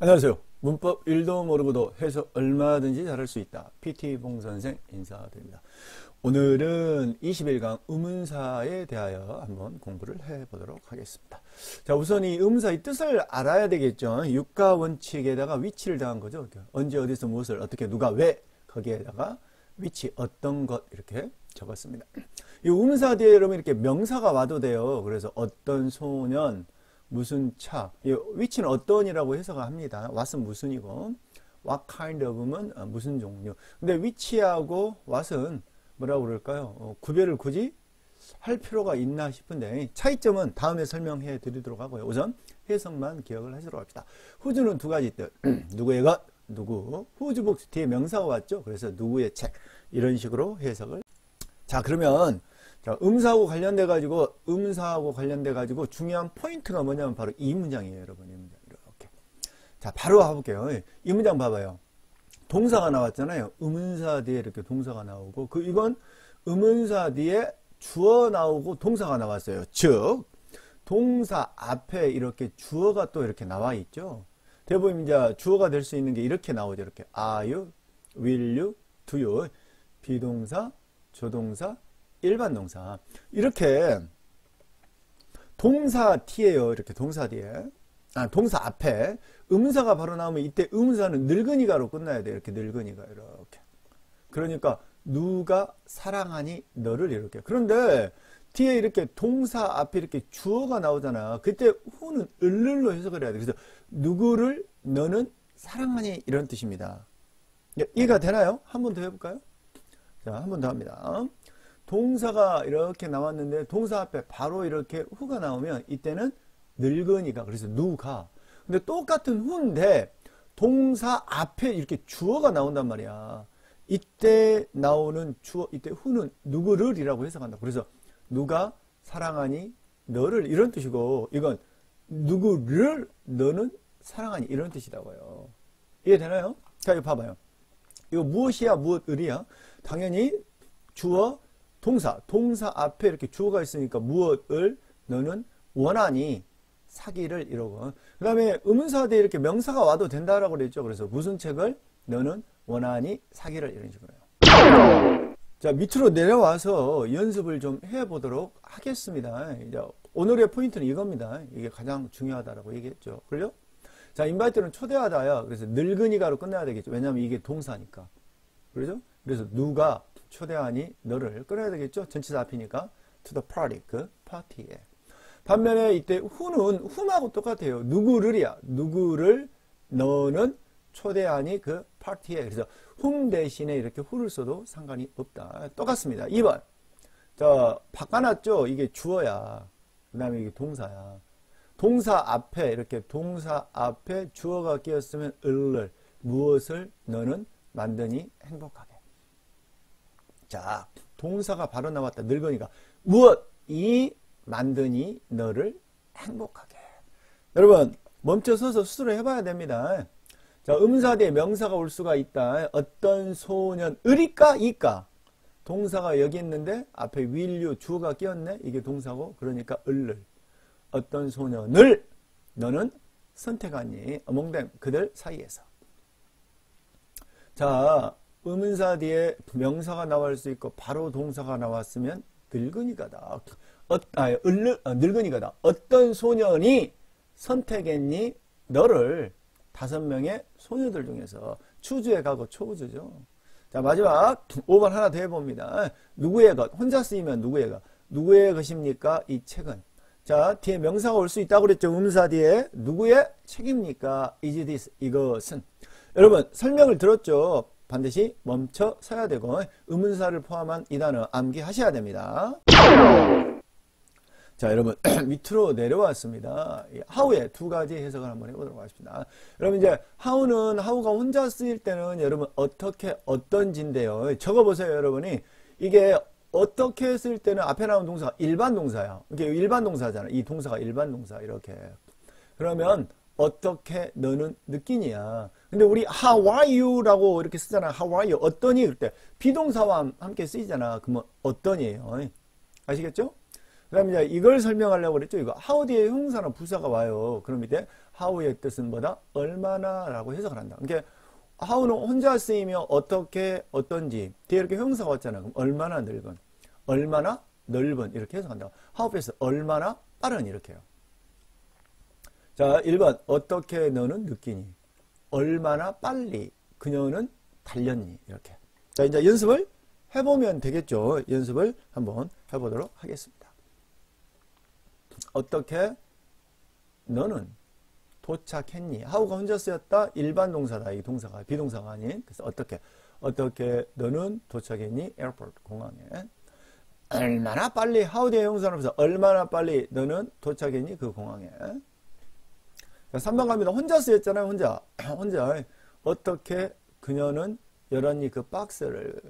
안녕하세요. 문법 1도 모르고도 해서 얼마든지 잘할 수 있다. PT봉 선생 인사드립니다. 오늘은 21강 음운사에 대하여 한번 공부를 해보도록 하겠습니다. 자, 우선 이 음사의 뜻을 알아야 되겠죠. 육가 원칙에다가 위치를 더한 거죠. 언제 어디서 무엇을 어떻게 누가 왜 거기에다가 위치 어떤 것 이렇게 적었습니다. 이 음사 뒤에 여러분 이렇게 명사가 와도 돼요. 그래서 어떤 소년 무슨 차, 위치는 어떤이라고 해석을 합니다. what은 무슨이고, what kind of면 어, 무슨 종류. 근데 위치하고 what은 뭐라고 그럴까요? 어, 구별을 굳이 할 필요가 있나 싶은데 차이점은 다음에 설명해 드리도록 하고요. 우선 해석만 기억을 하시도록 합시다. 후주는 두 가지 뜻. 누구의 것, 누구. 후주복 뒤에 명사가 왔죠. 그래서 누구의 책. 이런 식으로 해석을. 자, 그러면 자, 음사하고 관련돼 가지고 음사하고 관련돼 가지고 중요한 포인트가 뭐냐면 바로 이 문장이에요, 여러분. 이 문장 이렇게. 자, 바로 가볼게요. 이 문장 봐봐요. 동사가 나왔잖아요. 음운사 뒤에 이렇게 동사가 나오고 그 이건 음운사 뒤에 주어 나오고 동사가 나왔어요. 즉 동사 앞에 이렇게 주어가 또 이렇게 나와 있죠. 대부분 이제 주어가 될 수 있는 게 이렇게 나오죠. 이렇게 are you, will you, do you 비동사, 조동사, 일반 동사. 이렇게 동사 뒤에요 이렇게 동사 뒤에. 아 동사 앞에 음사가 바로 나오면 이때 음사는 늙은이가로 끝나야 돼 이렇게 늙은이가 이렇게. 그러니까 누가 사랑하니 너를 이렇게. 그런데 뒤에 이렇게 동사 앞에 이렇게 주어가 나오잖아. 그때 후는 을를로 해석을 해야 돼. 그래서 누구를 너는 사랑하니? 이런 뜻입니다. 이해가 되나요? 한 번 더 해볼까요? 자, 한 번 더 합니다. 동사가 이렇게 나왔는데 동사 앞에 바로 이렇게 후가 나오면 이때는 늙은이가 그래서 누가. 근데 똑같은 후인데 동사 앞에 이렇게 주어가 나온단 말이야. 이때 나오는 주어 이때 후는 누구를 이라고 해석한다. 그래서 누가 사랑하니 너를 이런 뜻이고 이건 누구를 너는 사랑하니 이런 뜻이라고요. 이해되나요? 자 이거 봐봐요. 이거 무엇이야? 무엇을이야? 당연히 주어 동사, 동사 앞에 이렇게 주어가 있으니까 무엇을 너는 원하니 사기를 이러고 그 다음에 뒤에 이렇게 명사가 와도 된다라고 그랬죠. 그래서 무슨 책을 너는 원하니 사기를 이런 식으로요. 자 밑으로 내려와서 연습을 좀 해보도록 하겠습니다. 이제 오늘의 포인트는 이겁니다. 이게 가장 중요하다라고 얘기했죠. 그래요? 자 인바이트는 초대하다야. 그래서 늙은이가로 끝나야 되겠죠. 왜냐하면 이게 동사니까. 그렇죠? 그래서 누가 초대하니 너를 끌어야 되겠죠. 전치사 앞이니까 to the party 그 파티에. 반면에 이때 후는 whom하고 똑같아요. 누구를이야. 누구를 너는 초대하니 그 파티에. 그래서 whom 대신에 이렇게 who를 써도 상관이 없다. 똑같습니다. 2번. 자, 바꿔놨죠. 이게 주어야. 그 다음에 이게 동사야. 동사 앞에 이렇게 동사 앞에 주어가 끼었으면 을을 무엇을 너는 만드니 행복하게. 자, 동사가 바로 나왔다. 늙은이가 무엇이 만드니 너를 행복하게. 여러분 멈춰서서 스스로 해봐야 됩니다. 자, 음사 뒤에 명사가 올 수가 있다. 어떤 소년, 을이까 이까. 동사가 여기 있는데 앞에 will 주어가 끼었네. 이게 동사고 그러니까 을을. 어떤 소년을 너는 선택하니 어몽댐 그들 사이에서. 자, 의문사 뒤에 명사가 나올 수 있고 바로 동사가 나왔으면 늙은이가다. 어, 아, 늙은이가다. 어떤 소년이 선택했니? 너를 다섯 명의 소녀들 중에서 추주에 가고 초우주죠. 자 마지막 5번 하나 더 해봅니다. 누구의 것? 혼자 쓰이면 누구의 것? 누구의 것입니까? 이 책은. 자 뒤에 명사가 올 수 있다고 그랬죠. 음사 뒤에 누구의 책입니까? is this 이것은. 여러분 설명을 들었죠. 반드시 멈춰 서야 되고 의문사를 포함한 이 단어 암기하셔야 됩니다. 자 여러분 밑으로 내려왔습니다. 하우의 두 가지 해석을 한번 해보도록 하겠습니다. 여러분 이제 하우는 하우가 혼자 쓰일 때는 여러분 어떻게 어떤지인데요. 적어보세요 여러분이 이게 어떻게 쓸 때는 앞에 나온 동사가 일반 동사야. 이게 일반 동사잖아. 이 동사가 일반 동사 이렇게. 그러면 어떻게 너는 느끼냐. 근데 우리 how are you라고 이렇게 쓰잖아. how are you? 어떠니? 그때 비동사와 함께 쓰이잖아. 그러면 어떠니에요. 아시겠죠? 그 다음에 이제 이걸 설명하려고 그랬죠. 이거 how 뒤에 형사나 부사가 와요. 그럼 이제 how의 뜻은 뭐다? 얼마나 라고 해석을 한다. 그러니까 how는 혼자 쓰이며 어떻게 어떤지 뒤에 이렇게 형사가 왔잖아. 그럼 얼마나 넓은 얼마나 넓은 이렇게 해석한다. how 에서 얼마나 빠른 이렇게 해요. 자 1번. 어떻게 너는 느끼니? 얼마나 빨리 그녀는 달렸니? 이렇게. 자 이제 연습을 해보면 되겠죠. 연습을 한번 해보도록 하겠습니다. 어떻게 너는 도착했니? How가 혼자 쓰였다? 일반 동사다. 이 동사가 be동사가 아닌. 그래서 어떻게? 어떻게 너는 도착했니? airport 공항에. 얼마나 빨리? How 대형사로 해서 얼마나 빨리 너는 도착했니? 그 공항에 3번 갑니다. 혼자 쓰였잖아요. 혼자. 혼자. 어떻게 그녀는 열었니 그 박스를.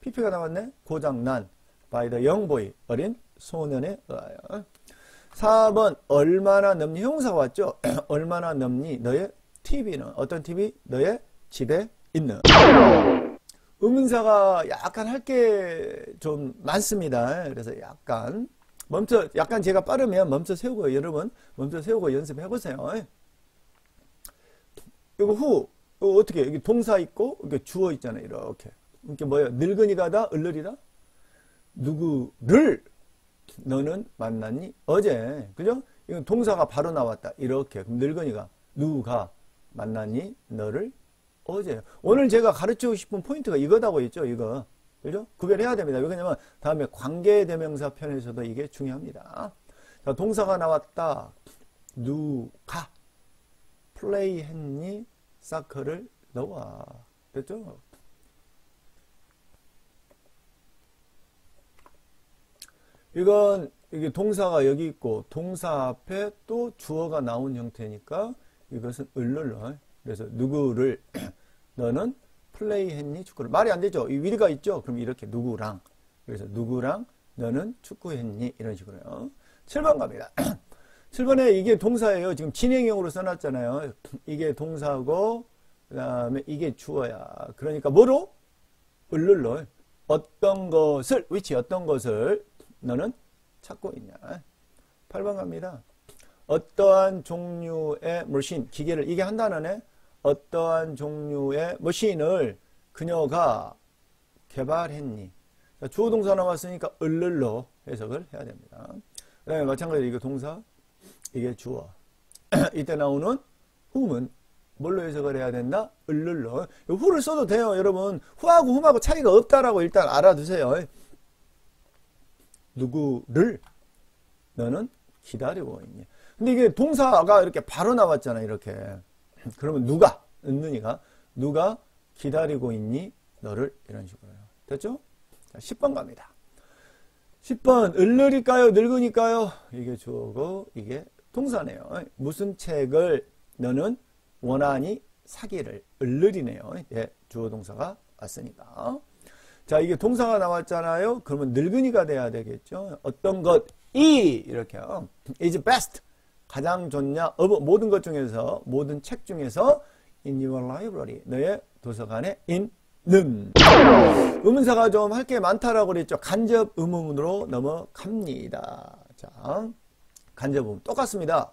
PP가 나왔네. 고장난. 바이더 영보이. 어린 소년에 의하여. 4번 얼마나 넘니 형사가 왔죠. 얼마나 넘니 너의 TV는 어떤 TV? 너의 집에 있는. 음사가 약간 할 게 좀 많습니다. 그래서 약간 멈춰 약간 제가 빠르면 멈춰 세우고 여러분 멈춰 세우고 연습해 보세요. 이거 후 이거 어떻게 여기 동사 있고 이게 주어 있잖아요. 이렇게 이게 뭐예요? 늙은이가다 을르리다 누구를 너는 만났니 어제 그죠? 이건 동사가 바로 나왔다. 이렇게 그럼 늙은이가 누가 만났니 너를 어제 오늘 제가 가르치고 싶은 포인트가 이거다고 했죠. 이거 그죠? 구별해야 됩니다. 왜냐면 다음에 관계대명사 편에서도 이게 중요합니다. 자, 동사가 나왔다. 누가 플레이 했니? 사커를 넣어. 됐죠? 이건 이게 동사가 여기 있고 동사 앞에 또 주어가 나온 형태니까 이것은 을를러. 그래서 누구를 너는 플레이 했니? 축구를. 말이 안 되죠. 이 위리가 있죠. 그럼 이렇게 누구랑. 그래서 누구랑 너는 축구했니? 이런 식으로요. 7번 갑니다. 7번에 이게 동사예요. 지금 진행형으로 써놨잖아요. 이게 동사고 그 다음에 이게 주어야. 그러니까 뭐로? 을를러. 어떤 것을 위치 어떤 것을 너는 찾고 있냐. 8번 갑니다. 어떠한 종류의 머신 기계를 이게 한 단어네. 어떠한 종류의 머신을 그녀가 개발했니? 주어 동사 나왔으니까 을를로 해석을 해야 됩니다. 네, 마찬가지로 이거 동사, 이게 주어. 이때 나오는 후문 뭘로 해석을 해야 된다? 을를로. 후를 써도 돼요, 여러분. 후하고 흠하고 차이가 없다라고 일단 알아두세요. 누구를 너는 기다리고 있니? 근데 이게 동사가 이렇게 바로 나왔잖아, 이렇게. 그러면 누가 은는이가 누가 기다리고 있니 너를 이런 식으로요. 됐죠? 자, 10번 갑니다. 10번 을르릴까요 늙으니까요 이게 주어고 이게 동사네요. 무슨 책을 너는 원하니 사기를 을르리네요. 예, 주어 동사가 왔으니까. 자 이게 동사가 나왔잖아요. 그러면 늙은이가 돼야 되겠죠. 어떤 것이 이렇게요. is best 가장 좋냐? 모든 것 중에서 모든 책 중에서 in your library 너의 도서관에 있는 의문사가 좀 할 게 많다라고 그랬죠. 간접 의문으로 넘어갑니다. 자, 간접 의문 똑같습니다.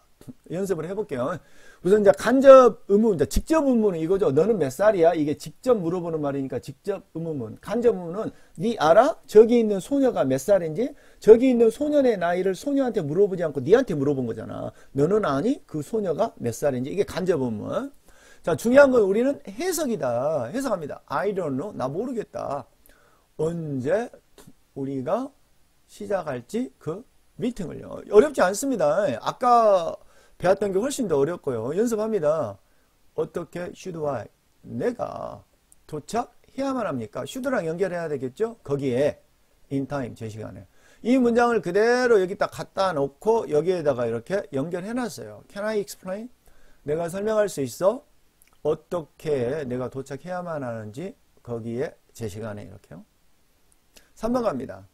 연습을 해볼게요. 우선 이제 간접 의문, 직접 의문은 이거죠. 너는 몇 살이야? 이게 직접 물어보는 말이니까 직접 의문. 간접 의문은 네 알아? 저기 있는 소녀가 몇 살인지? 저기 있는 소년의 나이를 소녀한테 물어보지 않고 네한테 물어본 거잖아. 너는 아니? 그 소녀가 몇 살인지? 이게 간접 의문. 자, 중요한 건 우리는 해석이다. 해석합니다. I don't know. 나 모르겠다. 언제 우리가 시작할지 그 미팅을요. 어렵지 않습니다. 아까 배웠던 게 훨씬 더 어렵고요. 연습합니다. 어떻게 should I? 내가 도착해야만 합니까? should랑 연결해야 되겠죠? 거기에 in time, 제 시간에. 이 문장을 그대로 여기다 갖다 놓고 여기에다가 이렇게 연결해 놨어요. Can I explain? 내가 설명할 수 있어? 어떻게 내가 도착해야만 하는지 거기에 제 시간에 이렇게요. 3번 갑니다.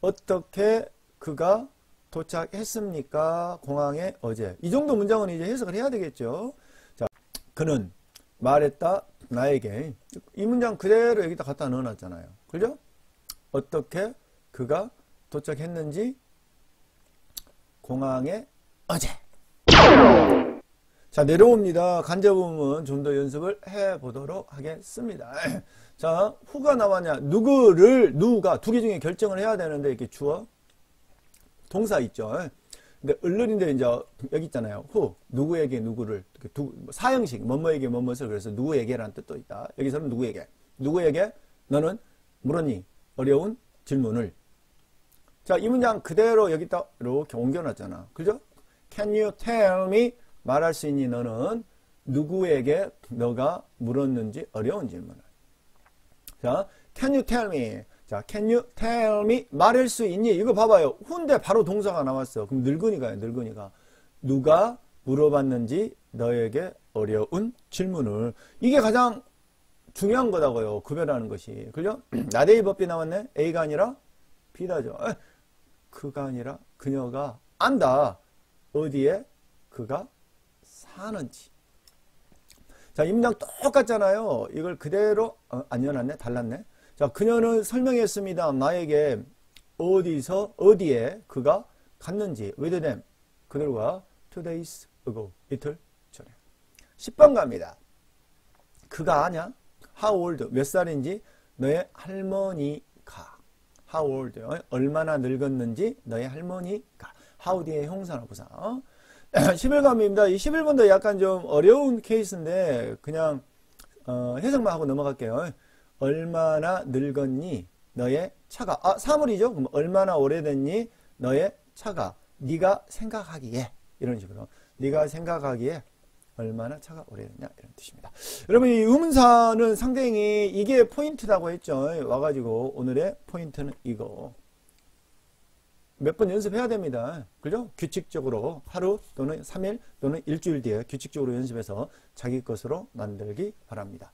어떻게 그가 도착했습니까? 공항에 어제. 이 정도 문장은 이제 해석을 해야 되겠죠. 자, 그는 말했다 나에게 이 문장 그대로 여기다 갖다 넣어놨잖아요. 그죠? 어떻게 그가 도착했는지 공항에 어제. 자, 자, 내려옵니다. 간접 부분 좀 더 연습을 해 보도록 하겠습니다. 자, 후가 나왔냐? 누구를, 누가 두 개 중에 결정을 해야 되는데 이렇게 주어 동사 있죠. 근데 얼른인데 이제 여기 있잖아요. 후 누구에게 누구를 두, 뭐 사형식 뭐뭐에게 뭐뭐을 그래서 누구에게라는 뜻도 있다. 여기서는 누구에게 누구에게 너는 물었니 어려운 질문을 자 이 문장 그대로 여기다 이렇게 옮겨놨잖아. 그죠? Can you tell me 말할 수 있니 너는 누구에게 너가 물었는지 어려운 질문을 자 Can you tell me 자, can you tell me? 말할 수 있니? 이거 봐봐요. 후인데 바로 동사가 나왔어. 그럼 늙은이가요, 늙은이가. 누가 물어봤는지 너에게 어려운 질문을. 이게 가장 중요한 거다고요. 구별하는 것이. 그죠? 나대의 법비 나왔네? A가 아니라 B다죠. 에, 그가 아니라 그녀가 안다. 어디에 그가 사는지. 자, 이 문장 똑같잖아요. 이걸 그대로, 어, 안 연났네? 달랐네? 자, 그녀는 설명했습니다. 나에게 어디서 어디에 그가 갔는지. With them. 그들과 two days ago. 이틀 전에. 10번 갑니다. 그가 아냐? How old? 몇 살인지? 너의 할머니가. How old? 얼마나 늙었는지? 너의 할머니가. How 뒤에 형사나 부사 11번입니다. 이 11번도 약간 좀 어려운 케이스인데 그냥 어, 해석만 하고 넘어갈게요. 얼마나 늙었니? 너의 차가 아 사물이죠. 그럼 얼마나 오래됐니? 너의 차가 네가 생각하기에 이런 식으로 네가 생각하기에 얼마나 차가 오래됐냐 이런 뜻입니다. 여러분 이 음사는 상당히 이게 포인트라고 했죠. 와가지고 오늘의 포인트는 이거 몇 번 연습해야 됩니다. 그죠? 규칙적으로 하루 또는 3일 또는 일주일 뒤에 규칙적으로 연습해서 자기 것으로 만들기 바랍니다.